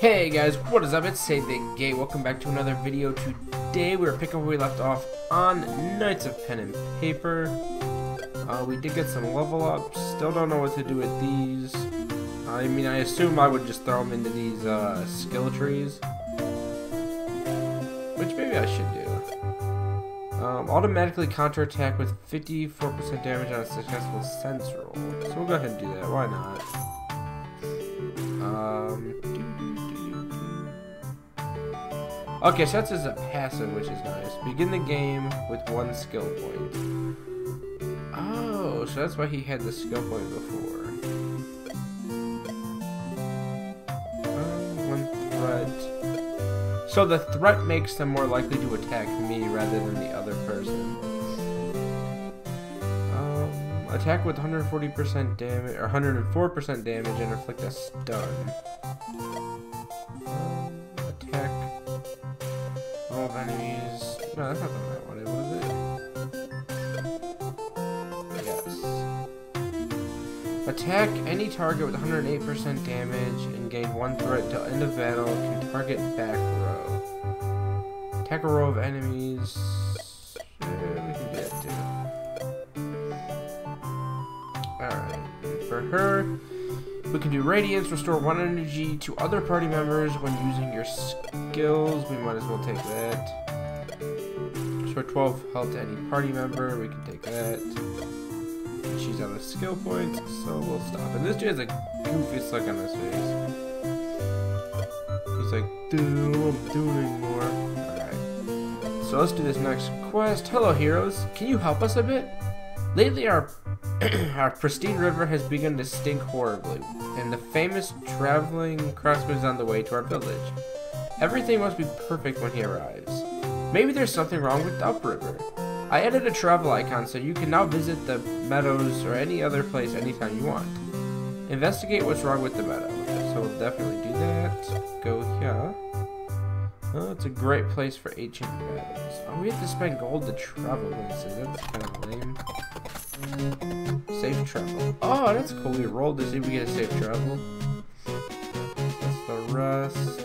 Hey guys, what is up? It's Save the Gate. Welcome back to another video. Today we're picking where we left off on Knights of Pen and Paper. Uh, we did get some level ups. Still don't know what to do with these. I mean, I assume I would just throw them into these uh, skill trees. Which maybe I should do. Um, automatically counterattack with 54% damage on a successful sense roll. So we'll go ahead and do that. Why not? Um, okay, so that's as a passive, which is nice. Begin the game with one skill point. Oh, so that's why he had the skill point before. Um, one threat. So the threat makes them more likely to attack me rather than the other person. Um, attack with 140% damage, or 104% damage and inflict a stun. Attack any target with 108% damage and gain one threat until end of battle. Can target back row. Attack a row of enemies. Yeah, we can. Alright. For her, we can do Radiance, restore one energy to other party members when using your skills. We might as well take that. Restore 12 health to any party member. We can take that. She's out of skill points, so we'll stop. And this dude has a goofy look on his face. He's like, dude, I'm doing more. Alright. So let's do this next quest. Hello, heroes. Can you help us a bit? Lately, our our pristine river has begun to stink horribly, and the famous traveling craftsman is on the way to our village. Everything must be perfect when he arrives. Maybe there's something wrong with the upriver. I added a travel icon so you can now visit the meadows or any other place anytime you want. Investigate what's wrong with the meadow. So we'll definitely do that. Go here. Oh, it's a great place for ancient meadows. Oh, we have to spend gold to travel. That's kind of lame. Safe travel. Oh, that's cool. We rolled to see if we get a safe travel. That's the rest.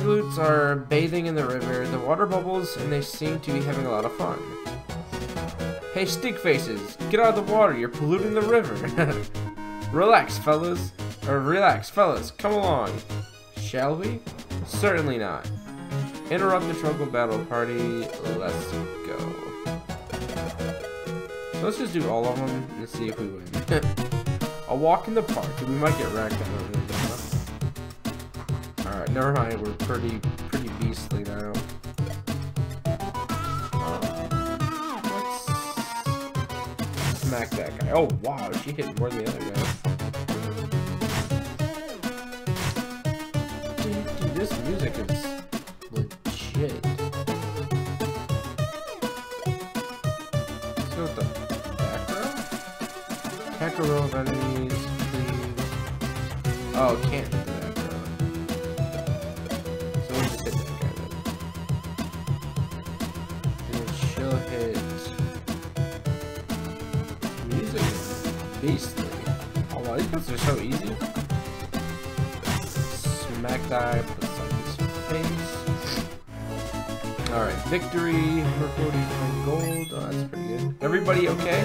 Shruggloots are bathing in the river. The water bubbles, and they seem to be having a lot of fun. Hey, stick faces! Get out of the water. You're polluting the river. relax, fellas. Or relax, fellas. Come along. Shall we? Certainly not. Interrupt the Trogo battle party. Let's go. So let's just do all of them and see if we win. A walk in the park. We might get wrecked. Never mind. We're pretty, pretty beastly now. Um, let's smack that guy. Oh, wow. She hit more than the other guy. Dude, this music is legit. Let's go with the back row. Attack a row of enemies, please. Oh, can't is beastly. Oh wow, these guys are so easy. Smack dive with somebody's face. Alright, victory. We're 49 gold. Oh, that's pretty good. Everybody okay?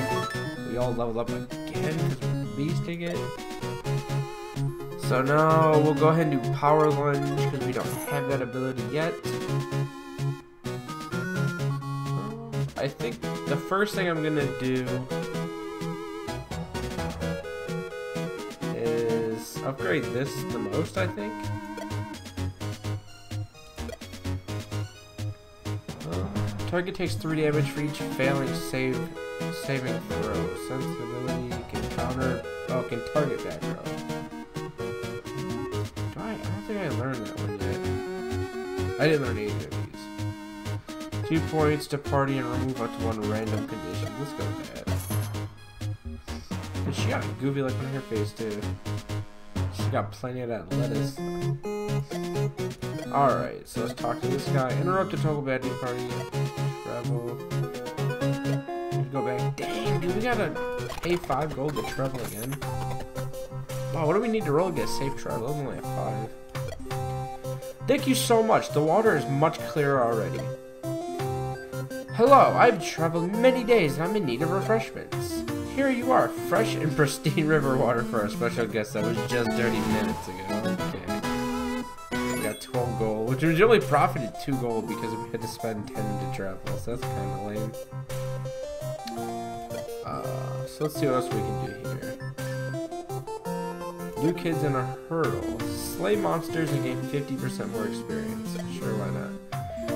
We all leveled up again because we're beasting it. So now we'll go ahead and do power lunge because we don't have that ability yet. I think the first thing I'm gonna do upgrade this the most, I think. Uh, target takes 3 damage for each failing save saving throw. Sensibility can counter oh can target back row. Do I I don't think I learned that one yet. I didn't learn any of these. Two points to party and remove up to one random condition. Let's go with that. And she got goofy look on her face too. She got plenty of that lettuce. Alright, so let's talk to this guy. Interrupt a total bad party. Travel. Go back. Dang, dude, we gotta pay five gold to travel again. Wow, what do we need to roll to get safe travel? I'm only five. Thank you so much. The water is much clearer already. Hello, I've traveled many days and I'm in need of refreshments. Here you are, fresh and pristine river water for our special guest that was just 30 minutes ago. Okay. We got 12 gold, which only profited 2 gold because we had to spend 10 to travel, so that's kind of lame. Uh, so let's see what else we can do here. New kids in a hurdle. Slay monsters and gain 50% more experience. Sure, why not?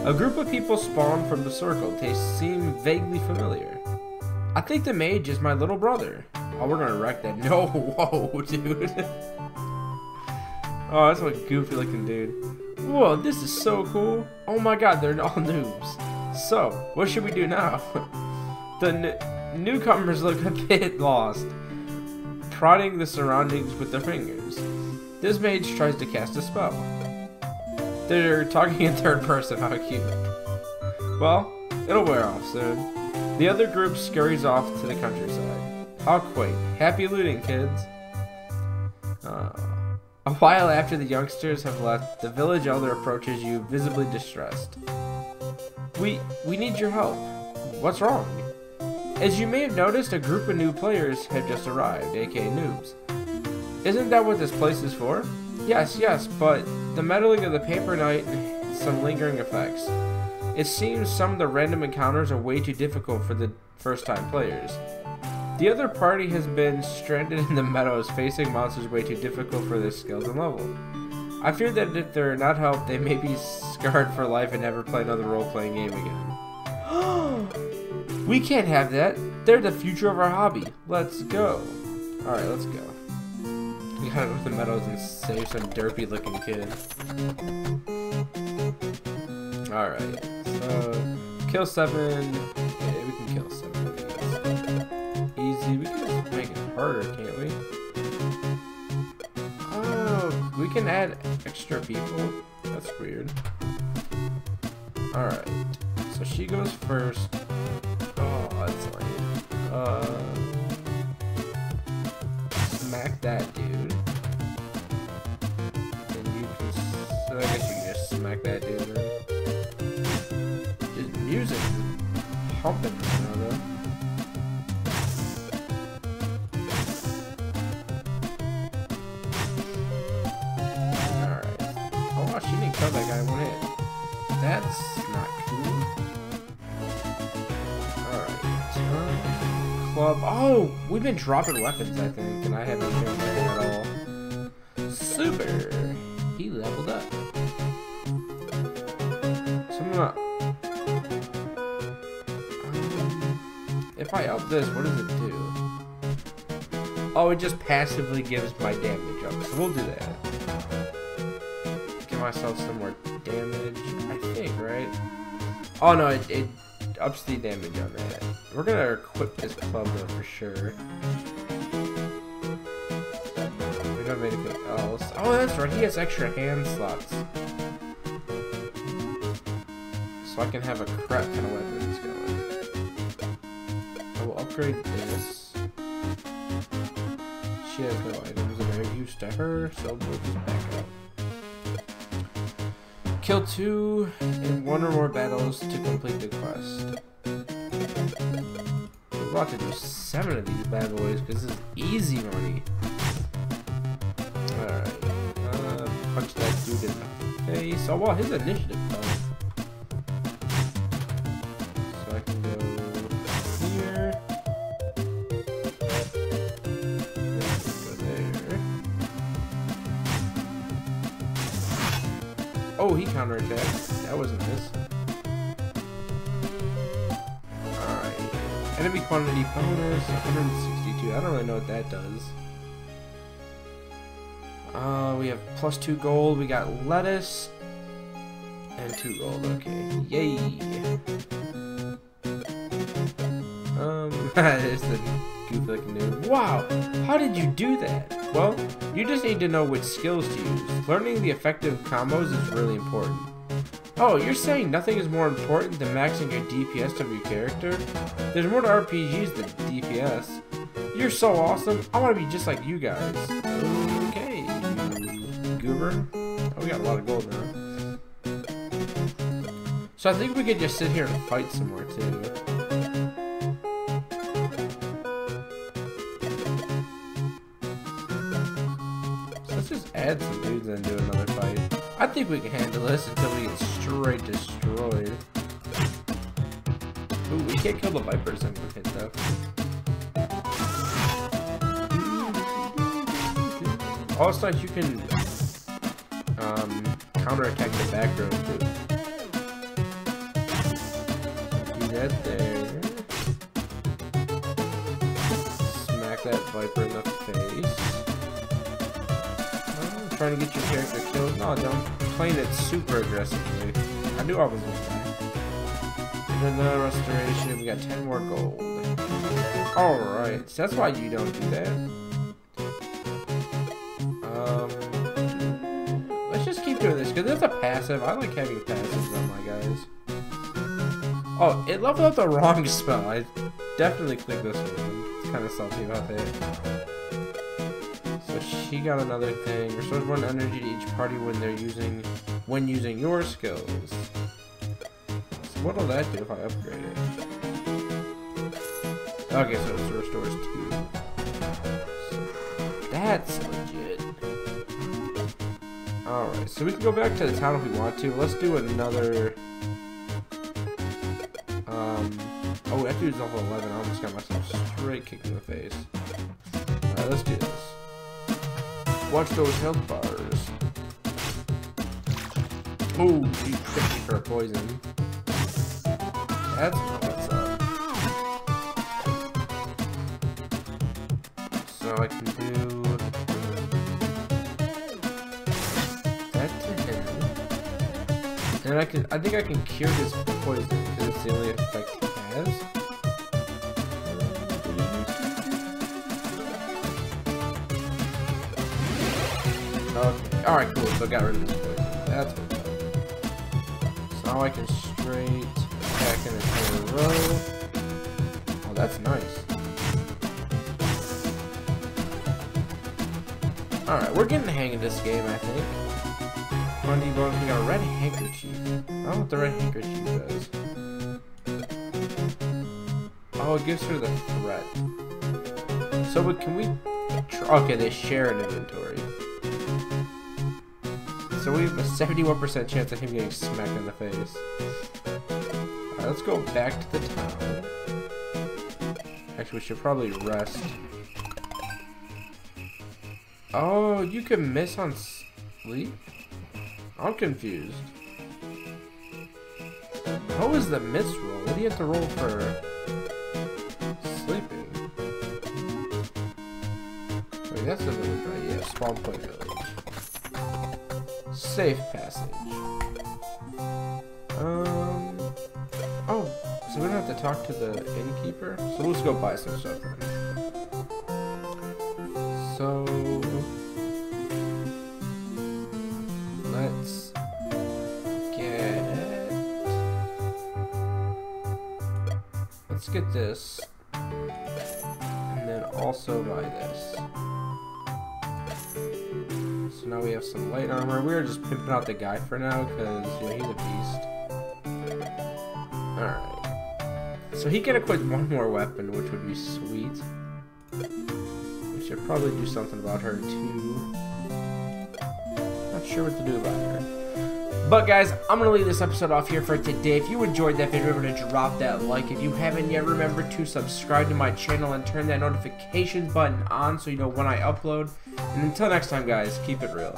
A group of people spawn from the circle. They seem vaguely familiar. I think the mage is my little brother. Oh, we're gonna wreck that. No, whoa, dude. oh, that's a goofy looking dude. Whoa, this is so cool. Oh my god, they're all noobs. So, what should we do now? the newcomers look a bit lost, prodding the surroundings with their fingers. This mage tries to cast a spell. They're talking in third person, how cute. Well, it'll wear off soon. The other group scurries off to the countryside. How quaint. Happy looting, kids. Uh, a while after the youngsters have left, the village elder approaches you, visibly distressed. We, we need your help. What's wrong? As you may have noticed, a group of new players have just arrived, aka noobs. Isn't that what this place is for? Yes, yes, but the meddling of the paper knight some lingering effects. It seems some of the random encounters are way too difficult for the first time players. The other party has been stranded in the meadows facing monsters way too difficult for their skills and level. I fear that if they're not helped, they may be scarred for life and never play another role-playing game again. we can't have that. They're the future of our hobby. Let's go. Alright, let's go. We gotta go to the meadows and save some derpy looking kid. Alright, so kill seven. Yeah, we can kill seven these. Easy. We can just make it harder, can't we? Oh, we can add extra people. That's weird. Alright, so she goes first. Oh, that's lame. Uh, smack that dude. And you can. So I guess you can just smack that dude. Then. Pumping right. Oh, she didn't kill that guy one hit. That's not cool. Alright. Club. Oh, we've been dropping weapons, I think, and I haven't I up this, what does it do? Oh, it just passively gives my damage up. So we'll do that. Give myself some more damage, I think, right? Oh no, it, it ups the damage on that. We're gonna equip this club though for sure. We don't have anything else. Oh, that's right, he has extra hand slots. So I can have a crap ton of weapons going. Upgrade this. She has no items that are used to her, so we'll just back up. Kill two in one or more battles to complete the quest. We're about to do seven of these bad boys because this is easy money. Alright. Uh, punch that dude in the face. Oh wow, his initiative though. Enemy quantity bonus, 162. I don't really know what that does. Uh, we have plus two gold. We got lettuce and two gold. Okay. Yay. Um, there's the goofy looking dude. Wow, how did you do that? Well, you just need to know which skills to use. Learning the effective combos is really important. Oh, you're saying nothing is more important than maxing your DPS of your character? There's more to RPGs than DPS. You're so awesome. I want to be just like you guys. Okay, goober. Oh, we got a lot of gold now. So I think we could just sit here and fight some more too. Let's just add some dudes and do another fight. I think we can handle this until we get straight destroyed. Ooh, we can't kill the Vipers in hit though. Also, you can um, counterattack the back row too. Do that there. Smack that Viper in the trying to get your character killed. No, don't. Playing it super aggressively. I knew I was And then the restoration, we got 10 more gold. Alright, so that's why you don't do that. Um, let's just keep doing this, because it's a passive. I like having passives on my guys. Oh, it leveled up the wrong spell. I definitely clicked this one. It's kind of salty about that. She got another thing. Restores one energy to each party when they're using when using your skills. So what'll that do if I upgrade it? Okay, so it restores two. So that's legit. Alright, so we can go back to the town if we want to. Let's do another... Um, oh, that dude's level 11. I almost got myself straight kicked in the face. Alright, let's do this. Watch those health bars. Oh, he tricked me for a poison. That's what's up. So I can do that to him. And I can I think I can cure his poison because it's the only effect he has. Alright, cool. So I got rid of this poison. That's up. So now I can straight attack in a row. Oh, that's nice. Alright, we're getting the hang of this game, I think. Money bonus, we got a red handkerchief. I don't know what the red handkerchief does. Oh, it gives her the threat. So, but can we... Okay, they share an inventory. So we have a 71% chance of him getting smacked in the face. Alright, let's go back to the town. Actually, we should probably rest. Oh, you can miss on sleep? I'm confused. What was the miss roll? What do you have to roll for sleeping? Wait, that's the village, right? Yeah, spawn point village. Safe passage. Um. Oh, so we don't have to talk to the innkeeper? So let's go buy some stuff then. So. Let's get. Let's get this. And then also buy this. So now we have some light armor. We are just pimping out the guy for now because he's a beast. Alright. So he can equip one more weapon, which would be sweet. We should probably do something about her too. Not sure what to do about her. But guys, I'm going to leave this episode off here for today. If you enjoyed that video, remember to drop that like. If you haven't yet, remember to subscribe to my channel and turn that notifications button on so you know when I upload. And until next time, guys, keep it real.